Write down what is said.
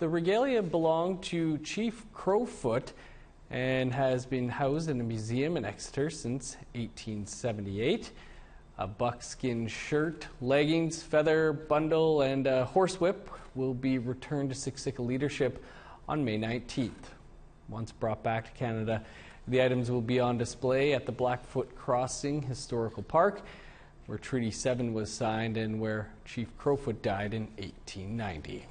The regalia belonged to Chief Crowfoot and has been housed in a museum in Exeter since 1878. A buckskin shirt, leggings, feather bundle, and a horsewhip will be returned to Siksika leadership on May 19th. Once brought back to Canada, the items will be on display at the Blackfoot Crossing Historical Park, where Treaty 7 was signed and where Chief Crowfoot died in 1890.